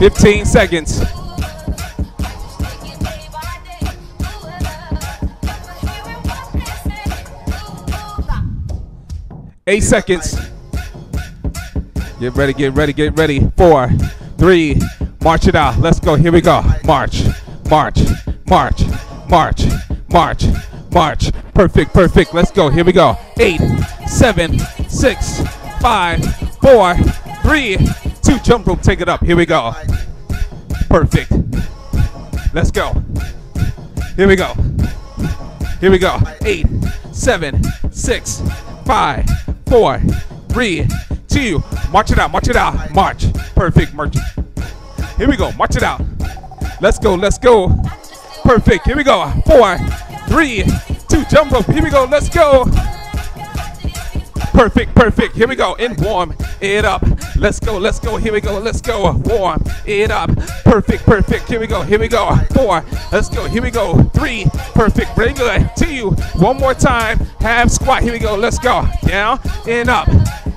15 seconds. Eight seconds. Get ready, get ready, get ready. Four, three, march it out. Let's go. Here we go. March, march, march, march, march, march. Perfect, perfect. Let's go. Here we go. Eight, seven, six, five, four, three. Jump rope. Take it up. Here we go. Perfect. Let's go. Here we go. Here we go. Eight, seven, six, five, four, three, two. March it out. March it out. March. Perfect. March. Here we go. March it out. Let's go. Let's go. Perfect. Here we go. Four, three, two. Jump rope. Here we go. Let's go. Perfect, perfect. Here we go. And warm it up. Let's go, let's go. Here we go. Let's go. Warm it up. Perfect, perfect. Here we go. Here we go. Four. Let's go. Here we go. Three. Perfect. Very good. Two. One more time. Half squat. Here we go. Let's go. Down and up.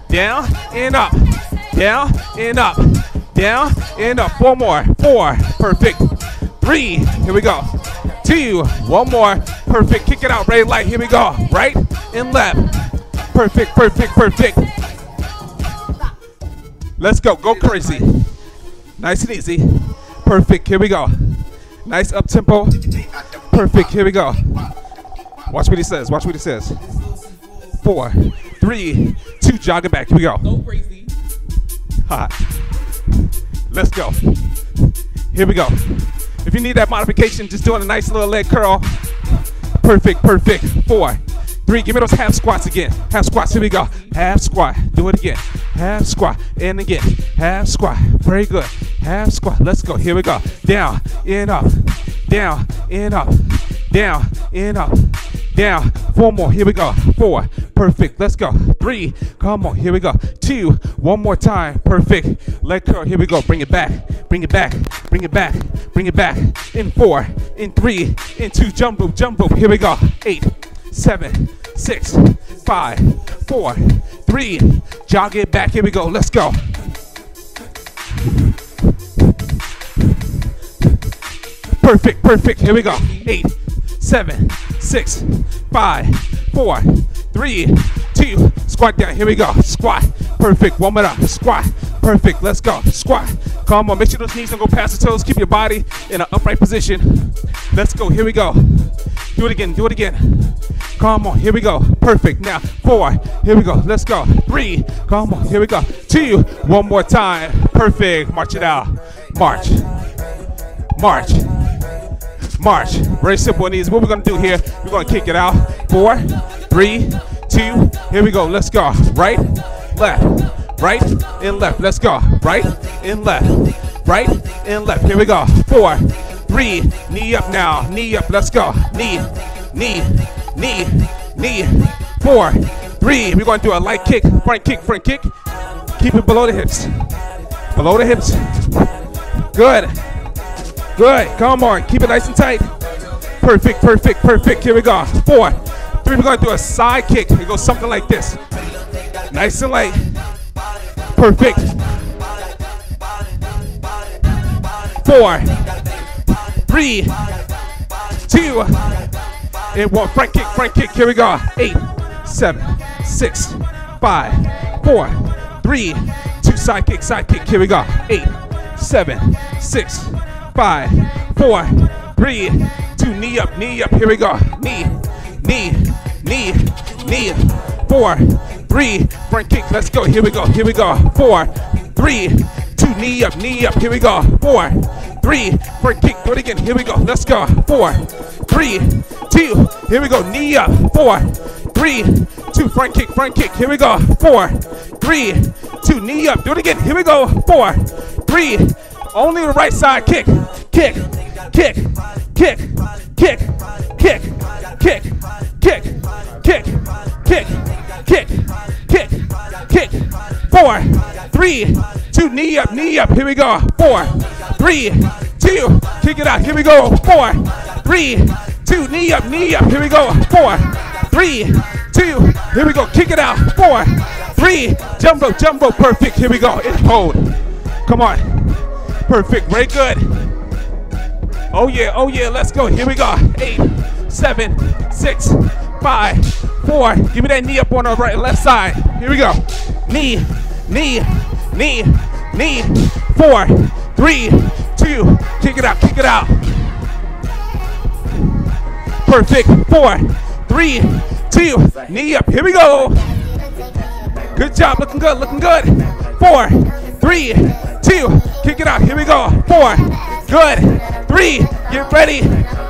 Down and up. Down and up. Down and up. Four more. Four. Perfect. Three. Here we go. Two. One more. Perfect. Kick it out. Red light. Here we go. Right and left. Perfect, perfect, perfect. Let's go. Go crazy. Nice and easy. Perfect. Here we go. Nice up tempo. Perfect. Here we go. Watch what he says. Watch what he says. Four, three, two. Jogging back. Here we go. Go crazy. Hot. Let's go. Here we go. If you need that modification, just doing a nice little leg curl. Perfect, perfect. Four, three. Give me those half squats again. Half squats. Here we go. Half squat. Do it again. Half squat. And again. Half squat. Very good. Half squat. Let's go. Here we go. Down, in, up. Down, in, up. Down, in, up. Down. Four more. Here we go. Four. Perfect. Let's go. Three. Come on. Here we go. Two. One more time. Perfect. Leg curl. Here we go. Bring it back. Bring it back. Bring it back. Bring it back. In four. In three. In two. Jump rope. Jump rope. Here we go. Eight. Seven. Six. Five. Four. Three. Jog it back. Here we go. Let's go. Perfect, perfect. Here we go. Eight, seven, six, five, four, three, two. Squat down. Here we go. Squat. Perfect. Warm it up. Squat. Perfect. Let's go. Squat. Come on. Make sure those knees don't go past the toes. Keep your body in an upright position. Let's go. Here we go. Do it again. Do it again. Come on. Here we go. Perfect. Now, four. Here we go. Let's go. Three. Come on. Here we go. Two. One more time. Perfect. March it out. March. March. March. Very simple easy. What we're gonna do here, we're gonna kick it out. Four, three, two, here we go. Let's go. Right, left, right, and left. Let's go. Right and left. Right and left. Here we go. Four, three, knee up now. Knee up. Let's go. Knee, knee, knee, knee. Four, three. We're gonna do a light kick, front kick, front kick. Keep it below the hips. Below the hips. Good. Good. Come on. Keep it nice and tight. Perfect, perfect, perfect. Here we go. Four, three. We're going to do a side kick. It goes something like this. Nice and light. Perfect. Four, three, two, and one. Front kick, front kick. Here we go. Eight, seven, six, five, four, three, two. Side kick, side kick. Here we go. Eight, seven, six, five, four, three, two. Knee up, knee up. Here we go. Knee, knee, knee, knee. Four, three. Front kick. Let's go. Here we go. Here we go. Four, three, two. Knee up, knee up. Here we go. Four, three. Front kick. Do it again. Here we go. Let's go. Four, three, two. Here we go. Knee up. Four, three, two. Front kick, front kick. Here we go. Four, three, two. Knee up. Do it again. Here we go. Four, three. Only the right side. Kick, kick, kick, kick, kick, kick, kick, kick, kick, kick, kick, kick, kick. Four, three, two. Knee up, knee up. Here we go. Four, three, two. Kick it out. Here we go. Four, three, two. Knee up, knee up. Here we go. Four, three, two. Here we go. Kick it out. Four, three. Jumbo, jumbo. Perfect. Here we go. And hold. Come on. Perfect. Very good. Oh yeah, oh yeah, let's go. Here we go. Eight, seven, six, five, four. Give me that knee up on the right left side. Here we go. Knee, knee, knee, knee. Four, three, two. Kick it out, kick it out. Perfect. Four, three, two. Knee up. Here we go. Good job. Looking good, looking good. Four, three, two. Kick it out. Here we go. Four. Good. Three. Get ready.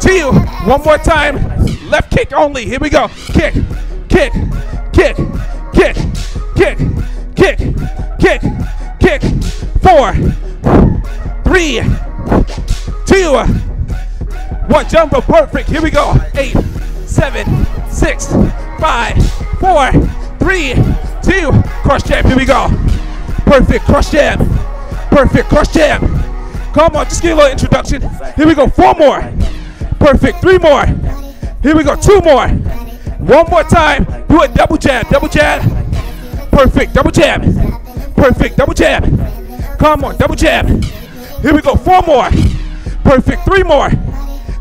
Two. One more time. Left kick only. Here we go. Kick, kick, kick, kick, kick, kick, kick, kick. Four, three, two, one. Jumbo. Perfect. Here we go. Eight, seven, six, five, four, three, two. Cross jab. Here we go. Perfect. Cross jab. Perfect. Cross jab. Come on, just give a little introduction. Here we go. Four more. Perfect. Three more. Here we go. Two more. One more time. Do a double jab. Double jab. Perfect. Double jab. Perfect. Double jab. Come on. Double jab. Here we go. Four more. Perfect. Three more.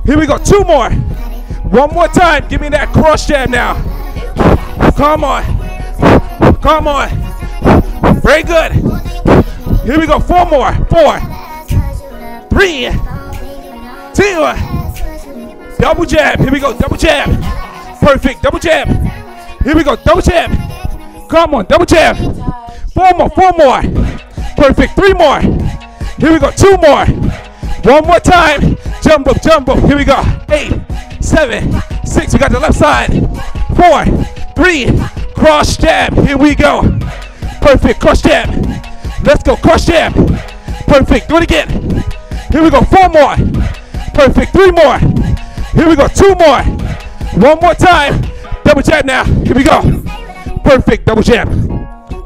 Here we go. Two more. One more time. Give me that cross jab now. Come on. Come on. Very good. Here we go. Four more. Four. Three. Two. Double jab. Here we go. Double jab. Perfect. Double jab. Here we go. Double jab. Come on. Double jab. Four more. Four more. Perfect. Three more. Here we go. Two more. One more time. Jumbo. Jumbo. Here we go. Eight, seven, six. We got the left side. Four. Three. Cross jab. Here we go. Perfect. Cross jab. Let's go. Cross jab. Perfect. Do it again. Here we go. Four more. Perfect. Three more. Here we go. Two more. One more time. Double jab now. Here we go. Perfect. Double jab.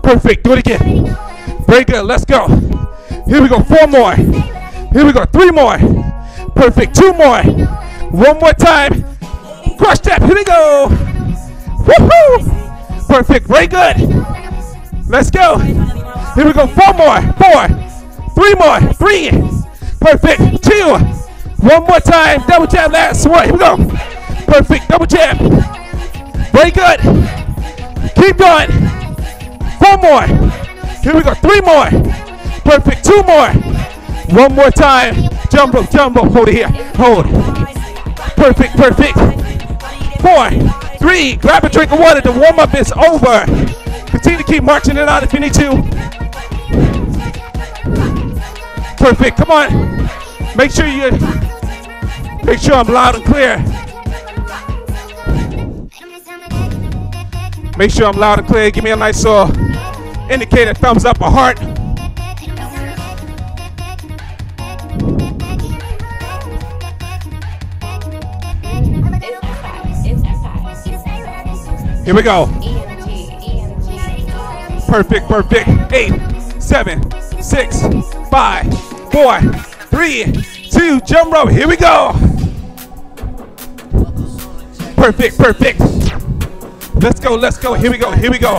Perfect. Do it again. Very good. Let's go. Here we go. Four more. Here we go. Three more. Perfect. Two more. One more time. Cross jab. Here we go. Woohoo! Perfect. Very good. Let's go. Here we go. Four more. Four. Three more. Three. Perfect. Two. One more time. Double jab. Last one. Here we go. Perfect. Double jab. Very good. Keep going. Four more. Here we go. Three more. Perfect. Two more. One more time. Jumbo. Jumbo. Hold it here. Hold. Perfect. Perfect. Four. Three. Grab a drink of water. The warm up is over. Continue to keep marching it out if you need to. Perfect. Come on. Make sure you make sure I'm loud and clear. Make sure I'm loud and clear. Give me a nice uh, indicator, thumbs up, a heart. Here we go. Perfect, perfect. Eight, seven, six, five, four, three, two, jump rope. Here we go. Perfect, perfect. Let's go, let's go. Here we go, here we go.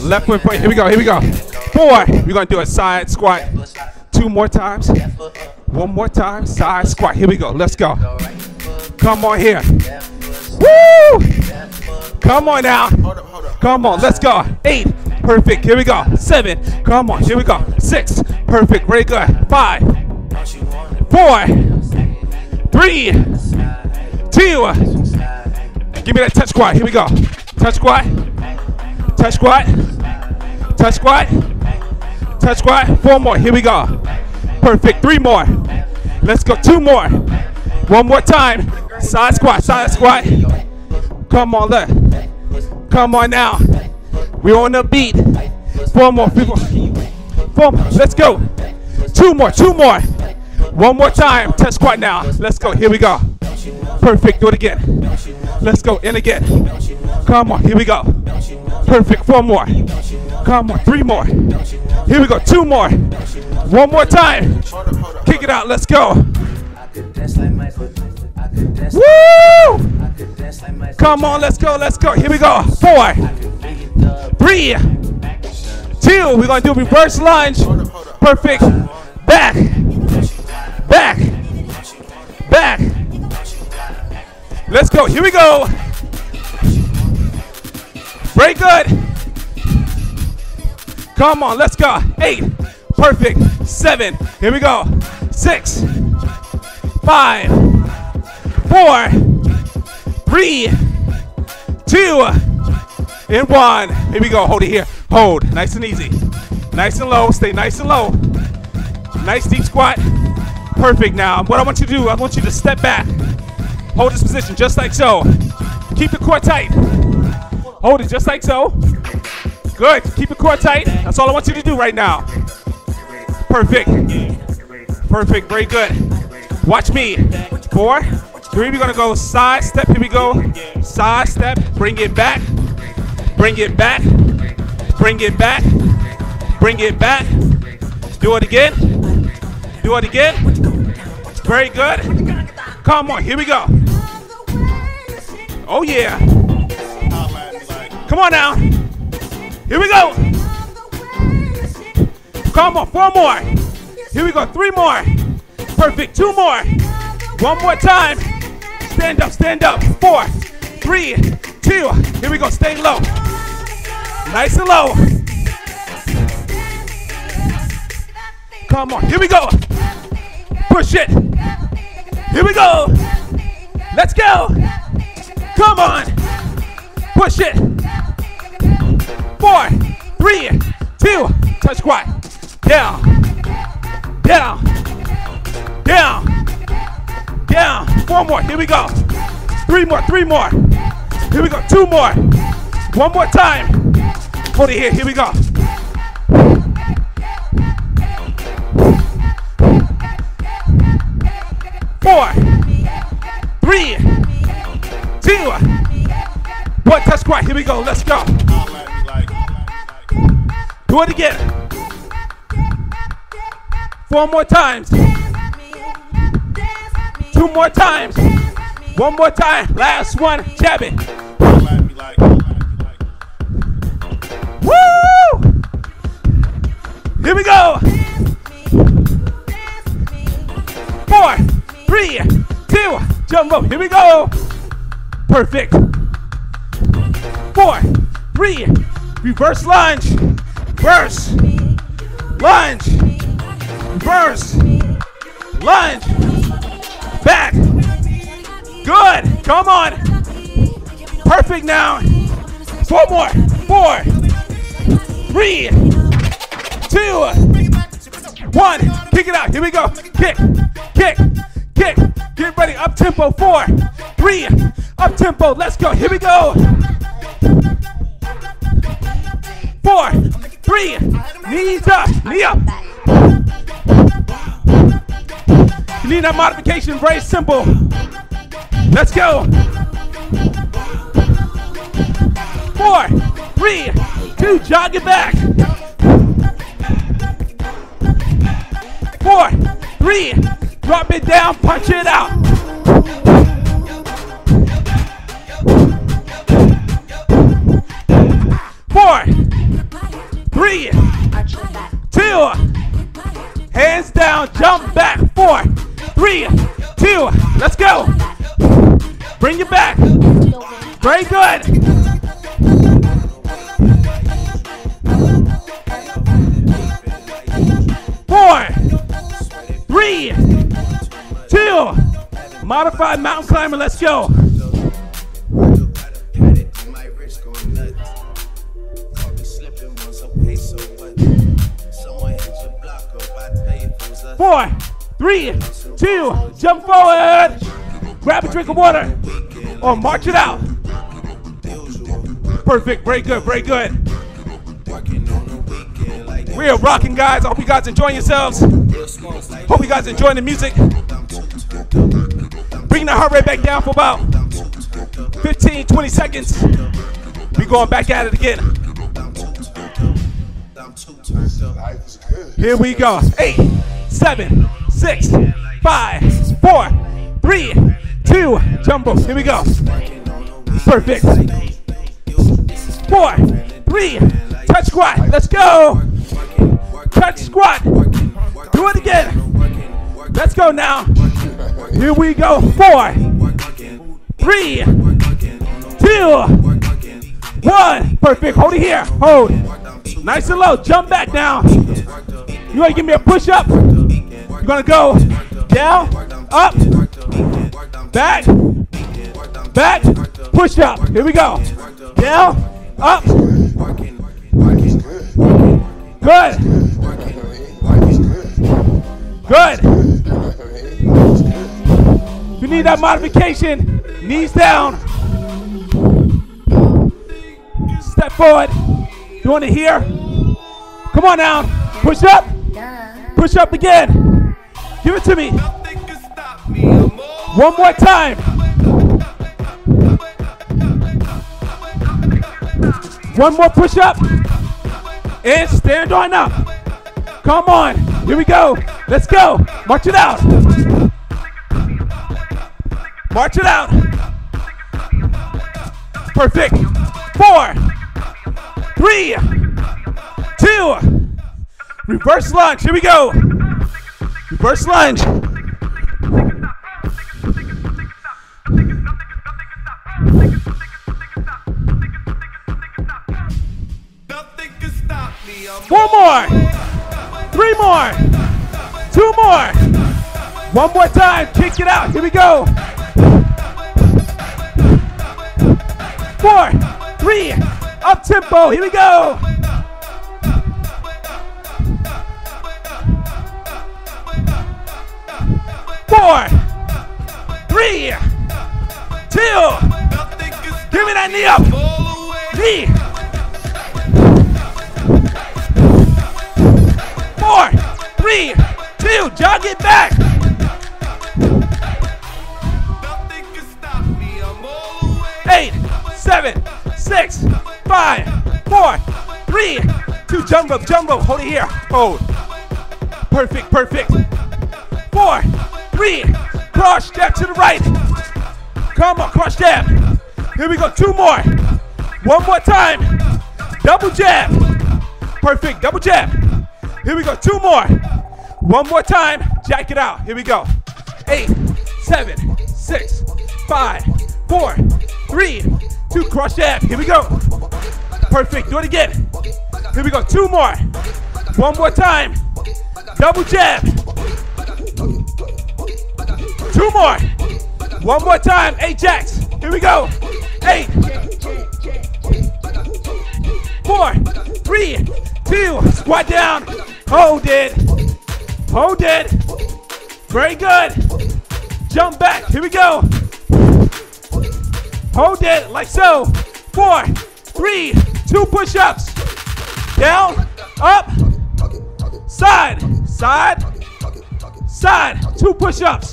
Left foot point. Here we go, here we go. Four. We're gonna do a side squat. Two more times. One more time. Side squat. Here we go. Let's go. Come on here. Woo! Come on now. Come on, let's go. Eight. Perfect. Here we go. Seven. Come on. Here we go. Six. Perfect. Very good. Five. Four. Three. Two. Give me that touch squat. Here we go. Touch squat. Touch squat. Touch squat. Touch squat. Four more. Here we go. Perfect. Three more. Let's go. Two more. One more time. Side squat. Side squat. Come on, look. Come on now. We're on the beat. Four more people. Four more. Let's go. Two more. Two more. One more time. Touch squat now. Let's go. Here we go. Perfect. Do it again. Let's go. In again. Come on. Here we go. Perfect. Four more. Come on. Three more. Here we go. Two more. One more time. Kick it out. Let's go. Woo! Come on. Let's go. Let's go. Here we go. Four. Three. two. We're gonna do reverse lunge. Perfect. Back. Back. Back. Let's go. Here we go. Very good. Come on, let's go. Eight. Perfect. Seven. Here we go. Six. Five. Four. Three. Two. And one. Here we go. Hold it here. Hold. Nice and easy. Nice and low. Stay nice and low. Nice deep squat. Perfect now. What I want you to do, I want you to step back. Hold this position just like so. Keep the core tight. Hold it just like so. Good. Keep the core tight. That's all I want you to do right now. Perfect. Perfect. Very good. Watch me. Four, three. We're gonna go side step. Here we go. Side step. Bring it back. Bring it back. Bring it back. Bring it back. Do it again. Do it again. Very good. Come on. Here we go. Oh yeah. Come on now. Here we go. Come on, four more. Here we go, three more. Perfect, two more. One more time. Stand up, stand up. Four, three, two. Here we go, stay low. Nice and low. Come on, here we go. Push it. Here we go. Let's go. Come on. Push it. Four, three, two. Touch squat. Down. Down. Down. Down. Four more. Here we go. Three more. Three more. Here we go. Two more. One more time. Hold it here. Here we go. Four, three, two, one. Touch squat. Here we go. Let's go. Do it again. Four more times. Two more times. One more time. Last one. Jab it. Here we go. Four, three, two, jump up. Here we go. Perfect. Four, three, reverse lunge. Reverse. Lunge. Reverse. Lunge. Back. Good. Come on. Perfect now. Four more. Four. Three. Two. One. Kick it out. Here we go. Kick. Kick. Kick. Get ready. Up tempo. Four. Three. Up tempo. Let's go. Here we go. Four. Three. Knees up. Knee up. You need that modification. Very simple. Let's go. Four, three, two, jog it back. Four, three, drop it down, punch it out. Four, three, two, hands down, jump back. Four, three, two, let's go. Bring it back. Very good. Three, two, modified mountain climber. Let's go. Four, three, two, jump forward. Grab a drink of water or march it out. Perfect. Very good. Very good. We are rocking, guys. I hope you guys enjoying yourselves. Hope you guys enjoying the music. Bring the heart rate back down for about 15, 20 seconds. We going back at it again. Here we go. Eight, seven, six, five, four, three, two, jumbo. Here we go. Perfect. Four, three, Touch squat. Let's go. Touch squat. Do it again. Let's go now. Here we go. Four, three, two, one. Perfect. Hold it here. Hold. Nice and low. Jump back down. You want to give me a push up? You're going to go down, up, back, back, push up. Here we go. Down, up. Good. Good. You need that modification, knees down. Step forward. You want to hear? Come on now. Push up. Push up again. Give it to me. One more time. One more push up. And stand on up. Come on. Here we go. Let's go. March it out. March it out. Perfect. Four, three, two, reverse lunge. Here we go. Reverse lunge. Four more. Three more. Two more. One more time. Kick it out. Here we go. Four, three, up tempo. Here we go. Four, three, two. Give me that knee up. Knee. Four, three, two. Jog it back. Eight, seven, six, five, four, three, two. Jump up. Hold it here. Hold. Perfect, perfect. Four, three, cross step to the right. Come on, cross jab. Here we go, two more. One more time. Double jab. Perfect, double jab. Here we go, two more. One more time, jack it out. Here we go. Eight, seven, six, five, four, three, two, cross jab. Here we go. Perfect, do it again. Here we go, two more. One more time. Double jab. Two more. One more time. Eight jacks. Here we go. Eight. Four. Three. Two. Squat down. Hold it. Hold it. Very good. Jump back. Here we go. Hold it like so. Four, three, two push-ups. Down. Up. Side. Side. Side. Two push-ups.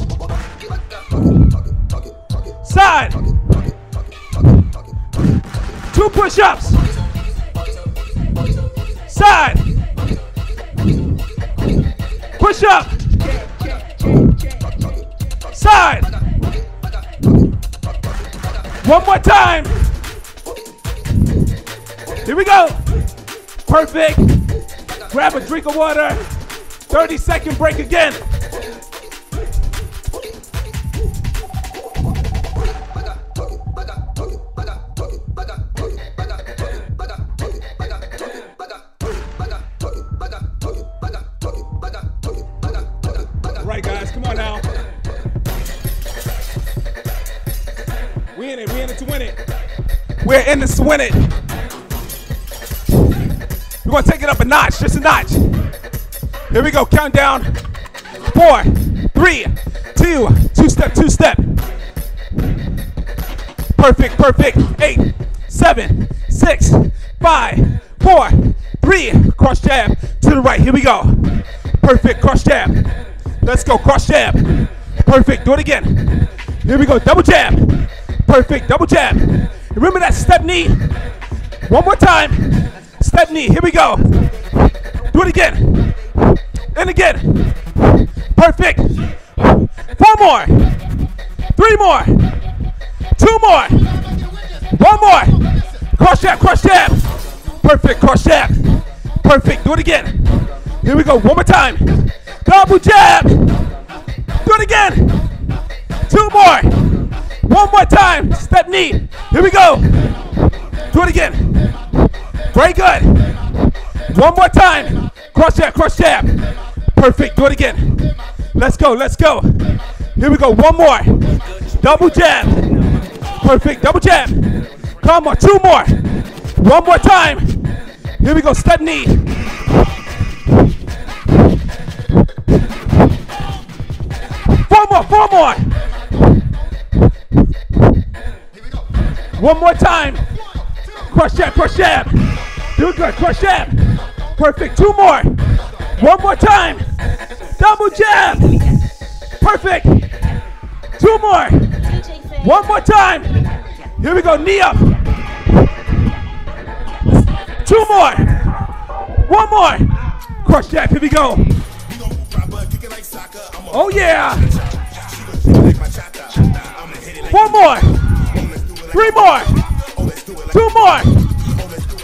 Side. Two push-ups. Side. Push up. Side. One more time. Here we go. Perfect. Grab a drink of water. 30 second break again. We're in this to win it. We're gonna take it up a notch, just a notch. Here we go, countdown. Four, three, two, two step, two step. Perfect, perfect. Eight, seven, six, five, four, three. Cross jab to the right. Here we go. Perfect, cross jab. Let's go, cross jab. Perfect, do it again. Here we go, double jab. Perfect, double jab. Remember that step knee. One more time. Step knee, here we go. Do it again. And again. Perfect. Four more. Three more. Two more. One more. Cross jab, cross jab. Perfect. Cross jab. Perfect. Do it again. Here we go. One more time. Double jab. Do it again. Two more. One more time. Step knee. Here we go. Do it again. Very good. One more time. Cross jab, cross jab. Perfect. Do it again. Let's go, let's go. Here we go. One more. Double jab. Perfect. Double jab. Come on. Two more. One more time. Here we go. Step knee. Four more. Four more. One more time. Crush jab, crush jab. Do good. Cross jab. Perfect. Two more. One more time. Double jab. Perfect. Two more. One more time. Here we go. Knee up. Two more. One more. Crush jab. Here we go. Oh yeah. One more. Three more. Two more.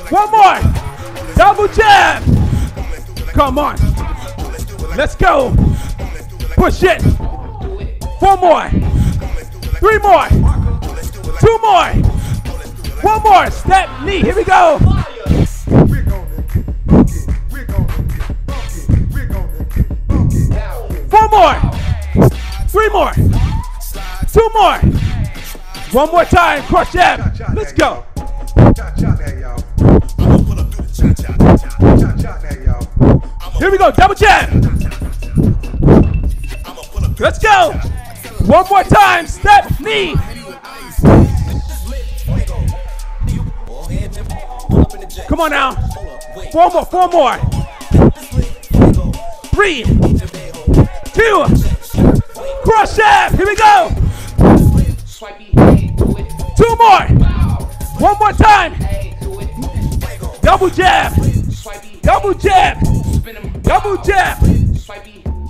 One more. Double jab. Come on. Let's go. Push it. Four more. Three more. Two more. One more. Step knee. Here we go. Four more. Three more. Two more. One more time. Cross jab. Let's go. Here we go. Double jab. Let's go. One more time. Step knee. Come on now. Four more. Four more. Three. Two. Cross jab. Here we go. Two more. One more time. Double jab. Double jab. Double jab.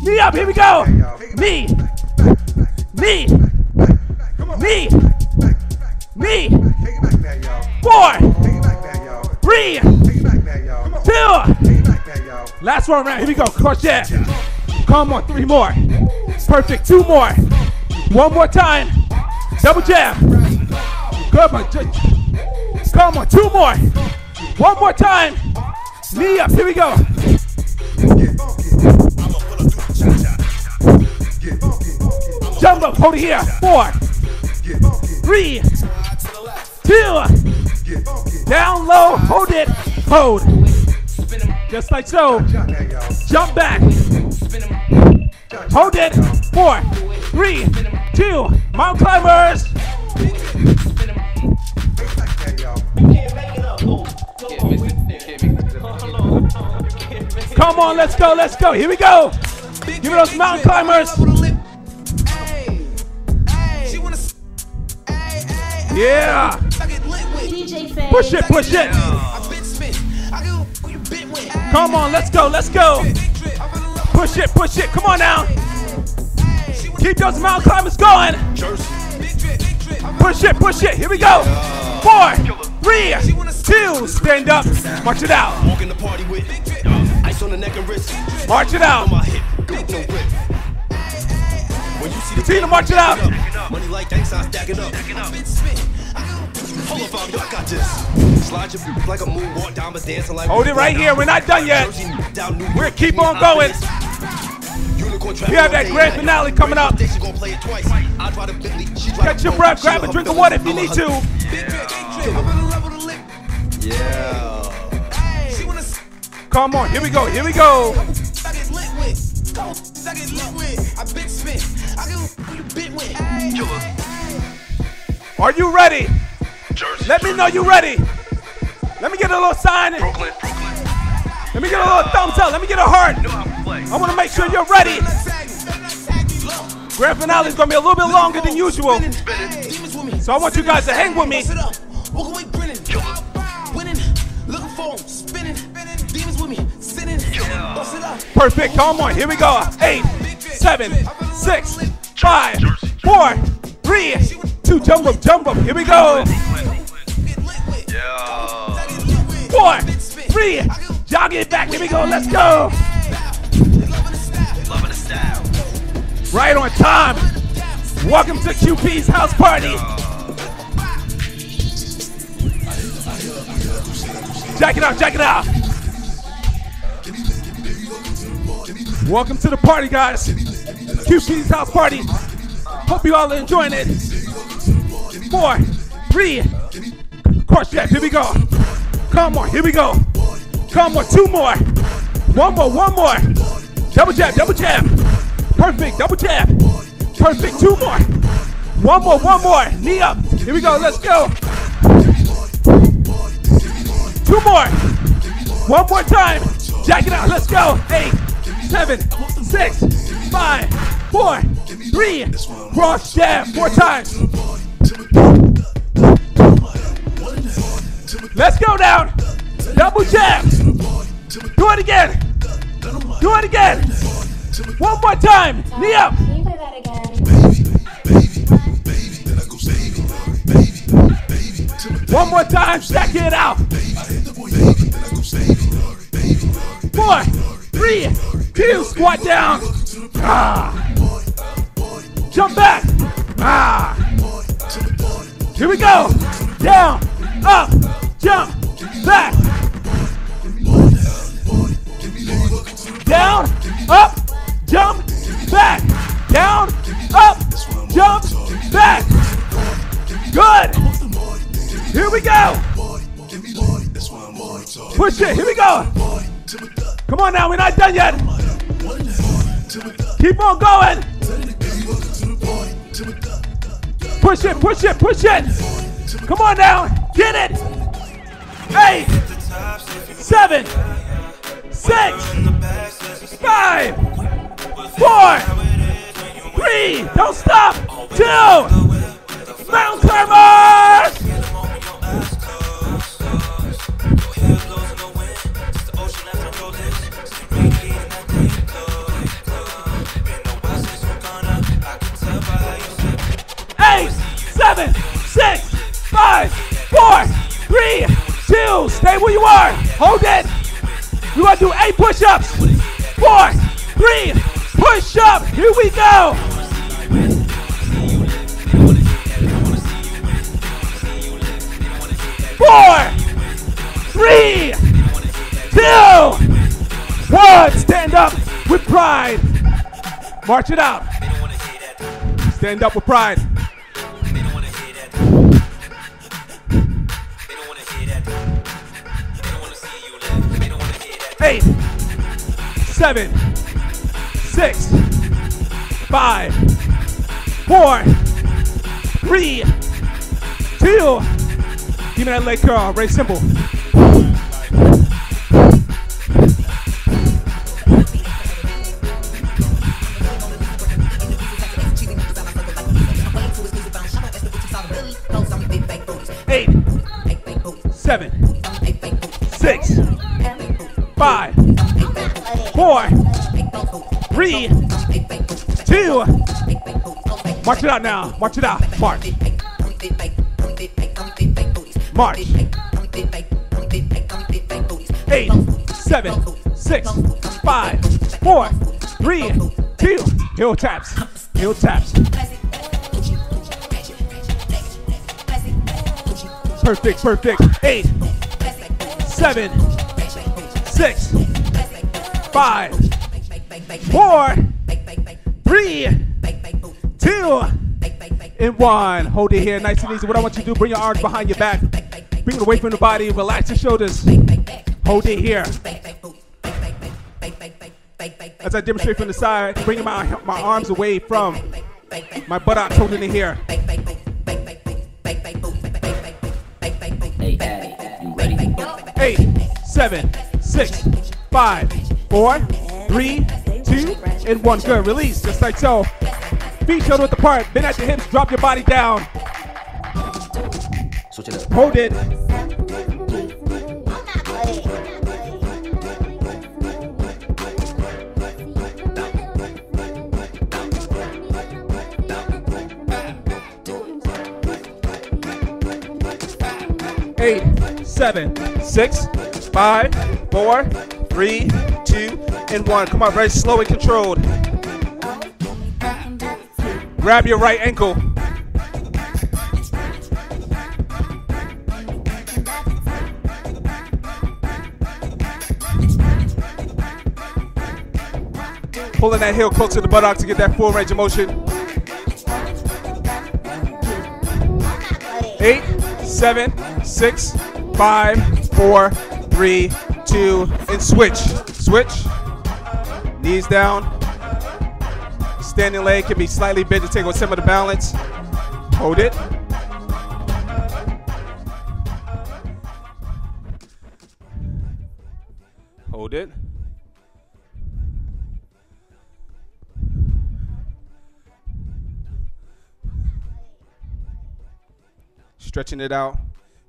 Knee up. Here we go. Knee. Knee. Knee. Knee. Four. Three. Two. Last one round. Here we go. Cross jab. Come on. Three more. Perfect. Two more. One more time. Double jab. Man. Ju- Come on. Two more. One more time. Knee up. Here we go. Jump up. Hold it here. Four. Three. Two. Down low. Hold it. Hold. Just like so. Jump back. Hold it. Four. Three. Two. Mountain climbers. Come on, let's go, let's go. Here we go. Give me those mountain climbers. Yeah. Push it, push it. Come on, let's go, let's go. Push it, push it. Come on now. Keep those mountain climbers going. Push it, push it. Here we go. Four, three, two. Stand up. March it out. Ice on the neck and wrist. March it out. On my hip, grip no grip. When you see the Continue march it out. money like that, start stacking up. Hold up, Fabio, I got this. Slide your feet like a moonwalk, diamonds dancing like. Hold it right here. We're not done yet. We're keep on going. We have that grand finale coming up. Catch Catch your breath. Grab a drink of water if you need to. Yeah. Come on. Here we go. Here we go. Are you ready? Let me know you ready. Let me get a little sign. Brooklyn, Brooklyn. Let me get a little thumbs up. Let me get a heart. Know how to play. I want to make sure you're ready. Grand finale is going to be a little bit longer than usual. So I want you guys to hang with me. Perfect. Come on. Here we go. Eight, seven, six, five, four, three, two. Jump up, jump up. Here we go. Four, three. Jog it back. Here we go. Let's go. Right on time. Welcome to QP's house party. Jack it out, jack it out. Welcome to the party, guys. QP's house party. Hope you all are enjoying it. Four, three, jab. Here we go. Come on, here we go. Come on, two more. One more, one more. Double jab, double jab. Perfect, double jab. Perfect, two more. One more, one more. Knee up. Here we go, let's go. Two more. One more time. Jack it out, let's go. Eight, seven, six, five, four, three. Cross jab, four times. Let's go down. Double jab. Do it again. Do it again. One more time. Knee up. One more time. Stack it out. Four, three, two. Squat down. Ah. Jump back. Ah. Here we go. Down, up, jump, back. Down, up, jump, back. Down, up, jump, back. Good. Here we go. Push it. Here we go. Come on now. We're not done yet. Keep on going. Push it. Push it. Push it. Come on now. Get it. Eight, seven, six, five, four, three. Don't stop. Two. Mountain climbers. Six, five, four, three, two. Stay where you are. Hold it. You want to do eight push-ups. Four, three, push up. Here we go. Four, three, two, one. Stand up with pride. March it out. Stand up with pride. Eight, seven, six, five, four, three, two. Give me that leg curl, very simple. Eight, seven, six, five, four, three, two. March it out now. March it out. March. March. Eight, seven, six, five, four, three, two. Heel taps. Heel taps. Perfect, perfect. Eight, seven, six, five, four, three, two, and one. Hold it here, nice and easy. What I want you to do, bring your arms behind your back. Bring it away from the body. Relax your shoulders. Hold it here. As I demonstrate from the side, bringing my, my arms away from my buttocks, holding it here. Eight, seven, six, five, four, three, two, and one. Good. Release, just like so. Feet shoulder width apart. Bend at the hips. Drop your body down. Hold it. Eight, seven, six, Five, four, three, two, and one. Come on, very slow and controlled. Grab your right ankle. Pulling that heel close to the buttock to get that full range of motion. Eight, seven, six, five, four, three, two, and switch. Switch. Knees down. Standing leg can be slightly bent to take on some of the balance. Hold it. Hold it. Stretching it out.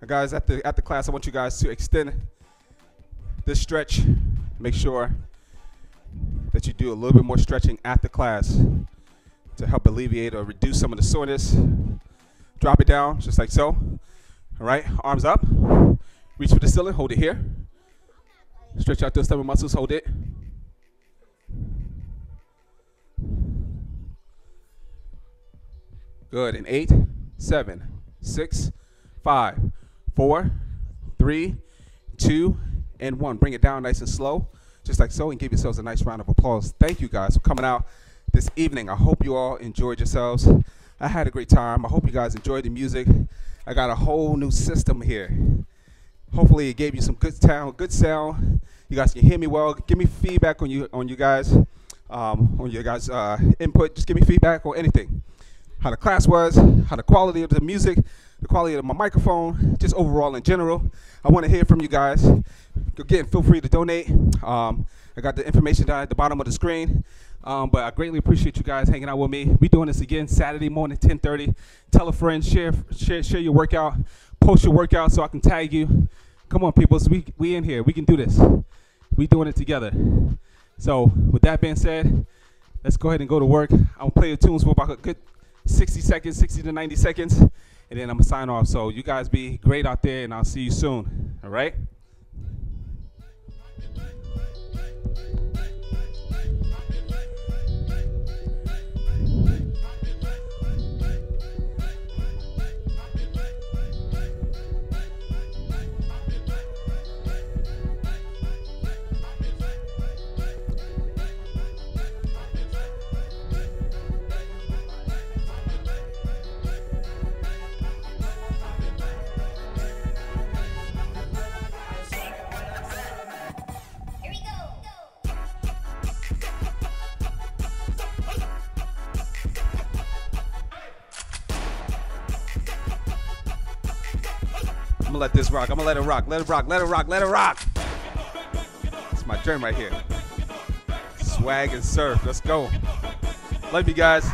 Guys, at the at the class, I want you guys to extend this stretch. Make sure that you do a little bit more stretching the class to help alleviate or reduce some of the soreness. Drop it down, just like so. All right, arms up. Reach for the ceiling, hold it here. Stretch out those stomach muscles, hold it. Good, in eight, seven, six, five, four, three, two, and one. Bring it down nice and slow, just like so, and give yourselves a nice round of applause. Thank you guys for coming out this evening. I hope you all enjoyed yourselves. I had a great time. I hope you guys enjoyed the music. I got a whole new system here. Hopefully, it gave you some good sound. Good sound. You guys can hear me well. Give me feedback on you on you guys, um, on your guys' uh, input. Just give me feedback on anything. How the class was, how the quality of the music, the quality of my microphone, just overall in general. I want to hear from you guys. Again, feel free to donate. Um, I got the information down at the bottom of the screen. Um, but I greatly appreciate you guys hanging out with me. We doing this again Saturday morning, 10:30. Tell a friend, share, share, share your workout, post your workout so I can tag you. Come on, people, we we in here. We can do this. We doing it together. So with that being said, let's go ahead and go to work. I'm gonna play the tunes for about a good 60 seconds, 60 to 90 seconds, and then I'm gonna sign off. So you guys be great out there, and I'll see you soon. All right. Gonna let this rock. I'm gonna let it rock. Let it rock. Let it rock. Let it rock. It's my turn right here. Swag and surf. Let's go. Love you guys.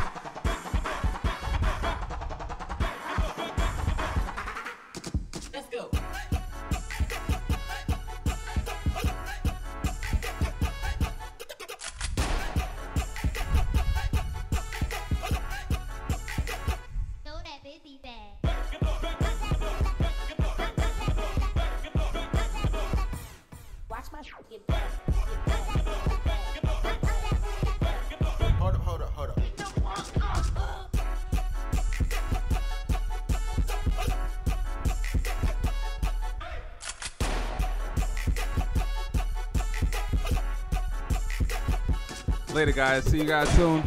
Guys. See you guys soon.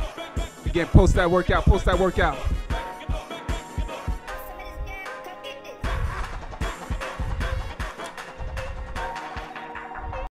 Again, post that workout. Post that workout.